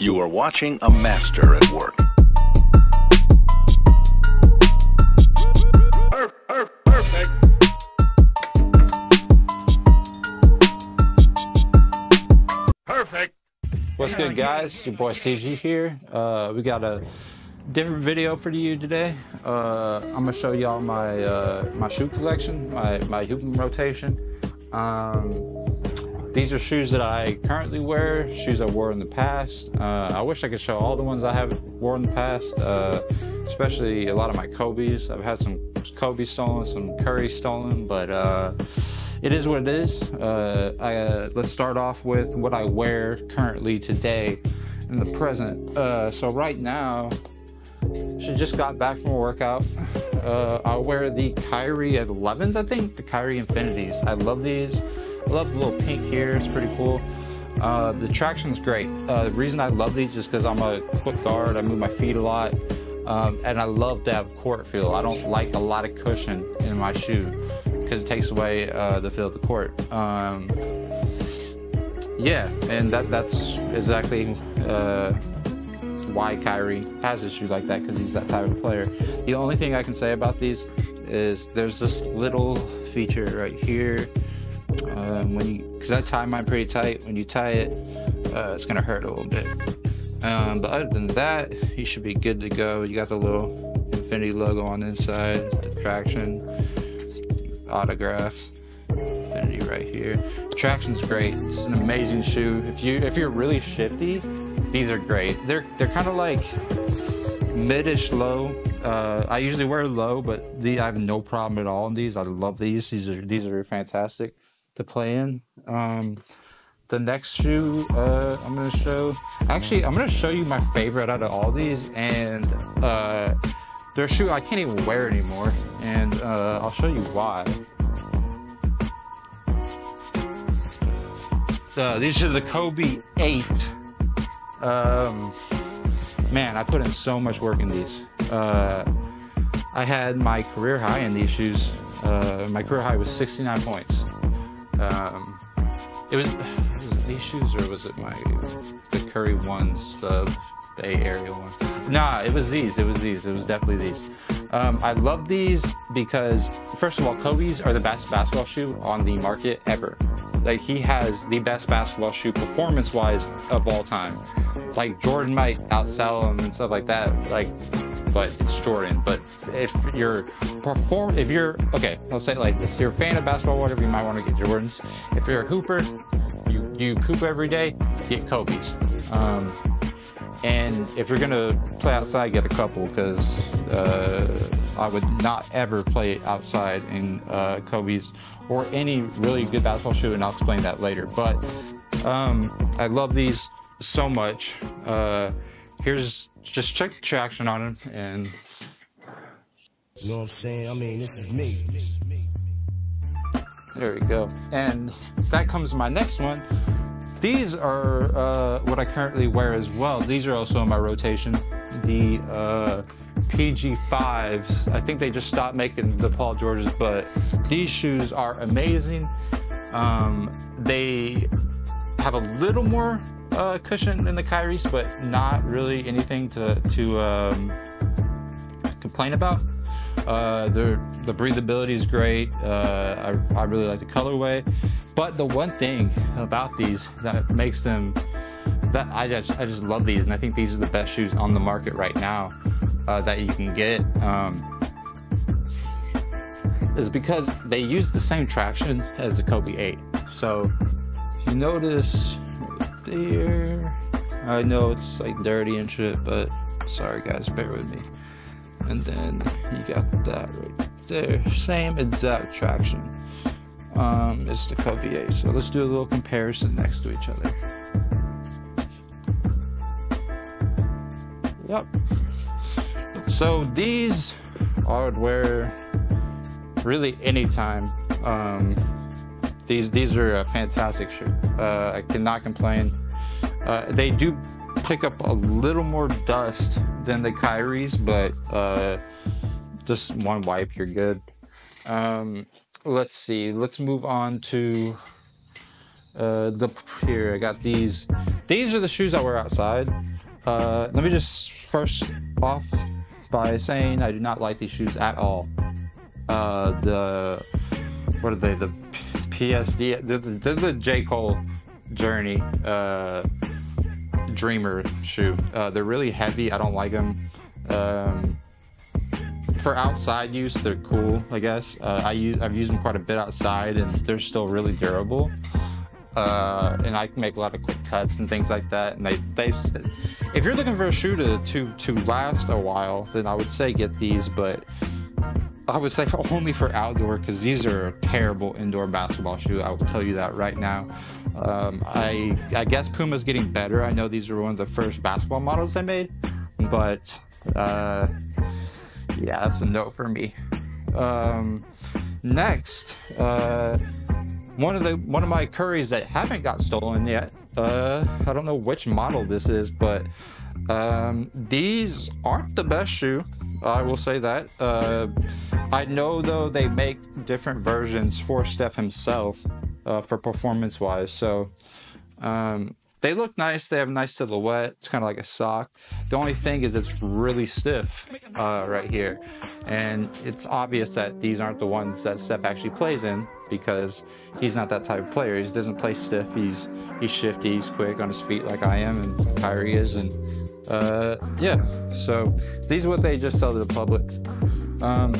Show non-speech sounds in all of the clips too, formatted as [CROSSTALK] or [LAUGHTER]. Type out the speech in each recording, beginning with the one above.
You are watching a master at work. Per- per- Perfect. Perfect. What's good, guys? Your boy CG here. Uh, we got a different video for you today. Uh, I'm gonna show y'all my uh, my shoe collection, my my hooping rotation. Um, these are shoes that I currently wear, shoes I wore in the past. Uh, I wish I could show all the ones I have worn in the past, uh, especially a lot of my Kobe's. I've had some Kobe stolen, some Curry stolen, but uh, it is what it is. Uh, I, uh, let's start off with what I wear currently today in the present. Uh, so right now, she just got back from a workout. Uh, I wear the Kyrie 11s, I think, the Kyrie Infinities. I love these. I love the little pink here. It's pretty cool. Uh, the traction's great. Uh, the reason I love these is because I'm a quick guard. I move my feet a lot. Um, and I love to have court feel. I don't like a lot of cushion in my shoe because it takes away uh, the feel of the court. Um, yeah, and that that's exactly uh, why Kyrie has a shoe like that because he's that type of player. The only thing I can say about these is there's this little feature right here um, when you because I tie mine pretty tight. When you tie it, uh, it's gonna hurt a little bit. Um, but other than that, you should be good to go. You got the little Infinity logo on the inside, the traction, autograph, Infinity right here. Traction's great. It's an amazing shoe. If you if you're really shifty, these are great. They're they're kind of like midish low. Uh, I usually wear low, but the, I have no problem at all in these. I love these. These are these are fantastic to play in. Um, the next shoe uh, I'm gonna show. Actually, I'm gonna show you my favorite out of all these, and uh, they're shoe I can't even wear anymore, and uh, I'll show you why. Uh, these are the Kobe 8. Um, man, I put in so much work in these. Uh, I had my career high in these shoes. Uh, my career high was 69 points. Um, it was, [SIGHS] was it these shoes or was it my the Curry ones, the Bay Area one? Nah, it was these. It was these. It was definitely these. Um, I love these because first of all, Kobe's are the best basketball shoe on the market ever. Like he has the best basketball shoe performance-wise of all time. Like Jordan might outsell him and stuff like that. Like but it's Jordan. But if you're perform, if you're okay, I'll say it like this: if you're a fan of basketball, whatever, you might want to get Jordans. If you're a hooper, you you hoop every day, get Kobe's. Um, and if you're gonna play outside, get a couple because uh, I would not ever play outside in uh, Kobe's or any really good basketball shoe, and I'll explain that later. But um, I love these so much. Uh, here's just check the traction on him and You know what I'm saying? I mean, this is me. there we go. And that comes to my next one. These are uh, what i currently wear as well. These are also in my rotation. The uh, pg5s i think they just stopped making the paul georges but these shoes are amazing. Um, they have a little more uh, cushion than the Kyrie's, but not really anything to to um, complain about. Uh, the the breathability is great. Uh, I, I really like the colorway, but the one thing about these that makes them that I just I just love these, and I think these are the best shoes on the market right now uh, that you can get. Um, is because they use the same traction as the Kobe 8. So if you notice there, I know it's like dirty and shit, but sorry guys, bear with me. And then you got that right there, same exact traction um, as the 8. So let's do a little comparison next to each other. Yep. So these I would wear really anytime. Um, these these are a fantastic shoe. Uh, I cannot complain. Uh, they do pick up a little more dust than the Kyrie's, but uh, just one wipe, you're good. Um, let's see. Let's move on to Uh, the here I got these. These are the shoes I wear outside. Uh, let me just first off by saying I do not like these shoes at all. Uh, the what are they? The PSD. They're the, the J Cole Journey uh, Dreamer shoe. Uh, they're really heavy. I don't like them. Um, for outside use, they're cool, I guess. Uh, I use I've used them quite a bit outside, and they're still really durable. Uh, and I can make a lot of quick cuts and things like that. And they they've if you're looking for a shoe to to to last a while, then I would say get these. But I would say [LAUGHS] only for outdoor because these are a terrible indoor basketball shoe. I will tell you that right now. Um, I I guess Puma's getting better. I know these are one of the first basketball models I made, but uh, yeah, that's a no for me. Um, next, uh, one of the one of my curries that haven't got stolen yet. Uh, I don't know which model this is, but um, these aren't the best shoe. I will say that. Uh, I know though they make different versions for Steph himself uh, for performance wise. So um, they look nice. They have nice silhouette. It's kind of like a sock. The only thing is it's really stiff uh, right here. And it's obvious that these aren't the ones that Steph actually plays in because he's not that type of player. He doesn't play stiff. He's he's shifty. He's quick on his feet like I am and Kyrie is. And uh, yeah, so these are what they just sell to the public. Um,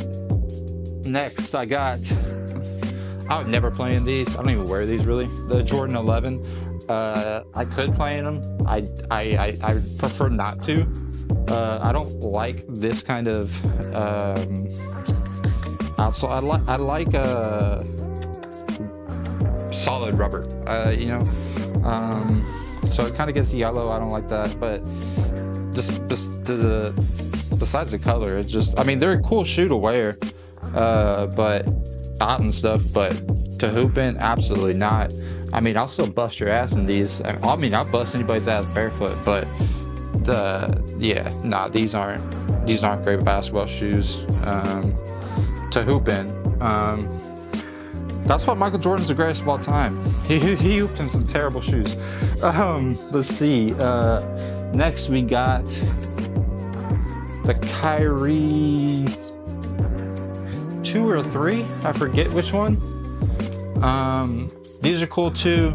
next, I got. I would never play in these. I don't even wear these really. The Jordan 11 uh, I could play in them. I, I, I, I prefer not to. Uh, I don't like this kind of. Um, I like I like uh, solid rubber. Uh, you know, um, so it kind of gets yellow. I don't like that, but just, just the besides the color, it's just. I mean, they're a cool shoe to wear, uh, but hot and stuff. But to hoop in, absolutely not. I mean, I'll still bust your ass in these. I mean, I'll bust anybody's ass barefoot, but the yeah, nah, these aren't these aren't great basketball shoes um, to hoop in. Um, that's why Michael Jordan's the greatest of all time. [LAUGHS] He, he hooped in some terrible shoes. Um, let's see. Uh, next, we got the Kyrie two or three. I forget which one. Um, these are cool too.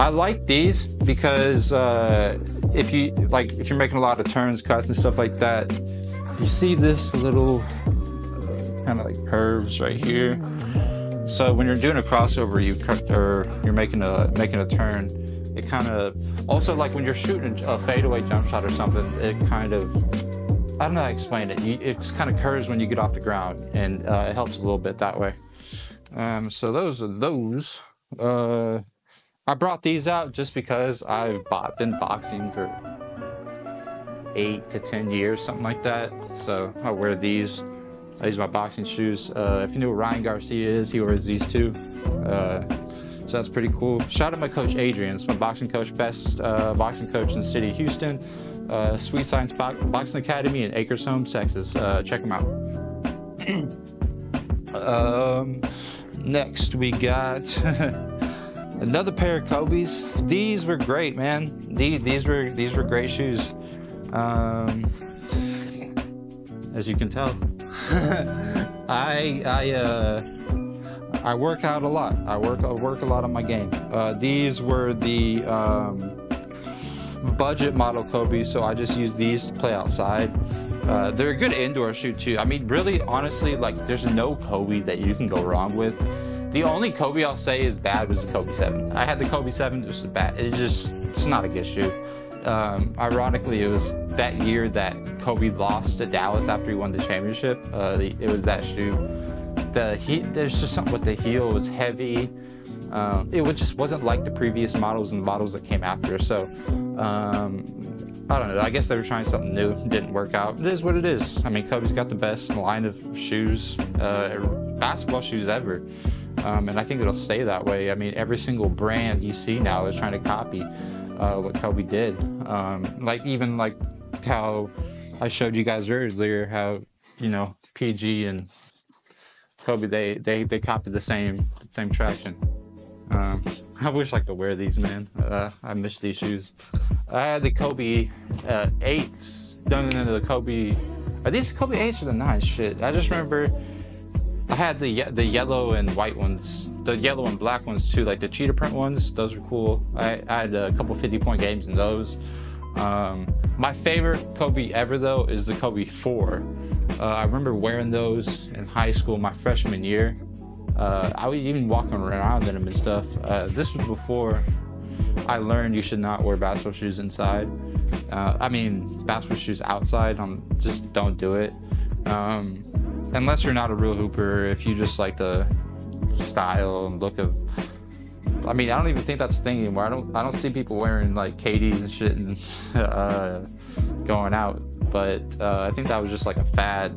I like these because uh, if you like, if you're making a lot of turns, cuts, and stuff like that, you see this little kind of like curves right here. So when you're doing a crossover, you cut or you're making a making a turn, it kind of also like when you're shooting a fadeaway jump shot or something, it kind of I don't know how to explain it. You, it's kind of curves when you get off the ground, and uh, it helps a little bit that way. Um, so those are those. Uh, I brought these out just because I've bought, been boxing for eight to ten years, something like that. So I wear these. I use my boxing shoes. Uh, if you know who Ryan Garcia is, he wears these too. Uh, so that's pretty cool. Shout out to my coach Adrian. It's my boxing coach, best uh, boxing coach in the city of Houston. Uh, Sweet Science Bo Boxing Academy in Acres Homes, Texas. Uh, check them out. [CLEARS THROAT] um, Next, we got [LAUGHS] another pair of Kobe's. These were great, man. These these were these were great shoes. Um, as you can tell, [LAUGHS] I I uh, I work out a lot. I work I work a lot on my game. Uh, these were the um, budget model Kobe, so I just use these to play outside. Uh, they're a good indoor shoe too. I mean, really, honestly, like there's no Kobe that you can go wrong with. The only Kobe I'll say is bad was the Kobe 7. I had the Kobe 7, it was bad. It's just, it's not a good shoe. Um, ironically, it was that year that Kobe lost to Dallas after he won the championship. Uh, it was that shoe. The he, there's just something with the heel. It was heavy. Um, it just wasn't like the previous models and the models that came after. So um, I don't know. I guess they were trying something new. Didn't work out. It is what it is. I mean, Kobe's got the best line of shoes, uh, basketball shoes ever. Um, and I think it'll stay that way. I mean, every single brand you see now is trying to copy uh, what Kobe did. Um, like even like how I showed you guys earlier, how you know PG and Kobe they they they copied the same same traction. Um, [LAUGHS] I wish I could wear these, man. Uh, I miss these shoes. I had the Kobe uh, 8s. No, no, no, the Kobe. Are these Kobe 8s or the 9s? Shit. I just remember I had the the yellow and white ones. The yellow and black ones too, like the cheetah print ones. Those were cool. I, I had a couple 50 point games in those. Um, my favorite Kobe ever though is the Kobe 4. Uh, I remember wearing those in high school my freshman year. Uh, I was even walking around in them and stuff. Uh, this was before I learned you should not wear basketball shoes inside. Uh, I mean, basketball shoes outside. Um, just don't do it. Um, unless you're not a real hooper. If you just like the style and look of. I mean, I don't even think that's a thing anymore. I don't. I don't see people wearing like KDs and shit and [LAUGHS] uh, going out. But uh, I think that was just like a fad,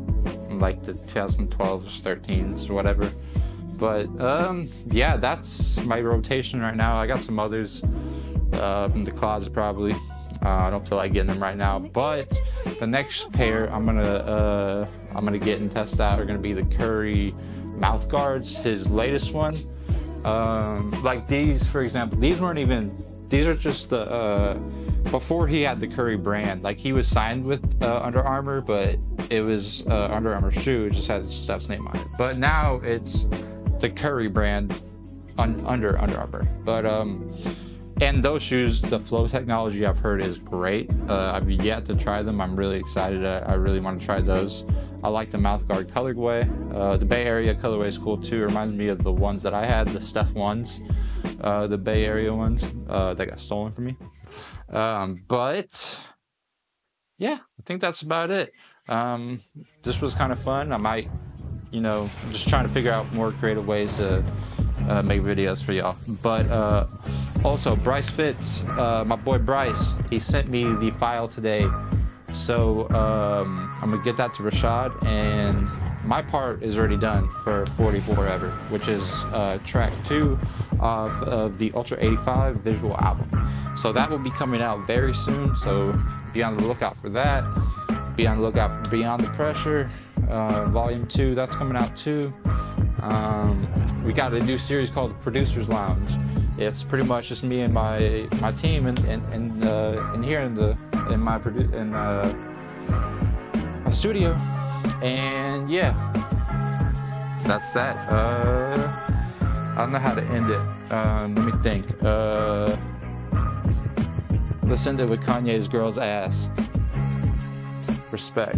like the 2012s, 13s, or whatever. But um, yeah, that's my rotation right now. I got some others uh, in the closet probably. Uh, I don't feel like getting them right now, but the next pair I'm gonna uh, I'm gonna get and test out are gonna be the Curry mouth guards. His latest one, um, like these for example, these weren't even these are just the uh, before he had the Curry brand. Like he was signed with uh, Under Armour, but it was uh, Under Armour shoe. It just had Steph's name on it. But now it's the Curry brand on, under Under Armour. But um, and those shoes, the flow technology I've heard is great. Uh, I've yet to try them. I'm really excited. I, I really want to try those. I like the mouthguard colorway. Uh, the Bay Area colorway is cool too. Reminds me of the ones that I had, the Steph ones, uh, the Bay Area ones uh, that got stolen from me. Um, but yeah, I think that's about it. Um, this was kind of fun. I might, you know, just trying to figure out more creative ways to uh, make videos for y'all. But uh, also, Bryce Fitz, uh, my boy Bryce, he sent me the file today. So um, I'm gonna get that to Rashad, and my part is already done for 44 Ever, which is uh, track two of, of the Ultra 85 visual album. So that will be coming out very soon. So be on the lookout for that. Be on the lookout for Beyond the Pressure, uh, Volume 2. That's coming out too. Um, we got a new series called the Producers Lounge. It's pretty much just me and my my team and and, and, uh, and here in the in my produ- in uh, my studio. And yeah, that's that. Uh, I don't know how to end it. Um, let me think. Uh, let's end it with Kanye's "Girl's Ass." Respect.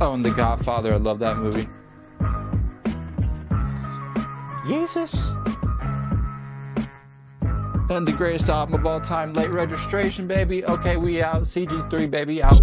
Oh, and The Godfather. I love that movie. Jesus. And the greatest album of all time, late registration, baby. Okay, we out. CG3, baby, out.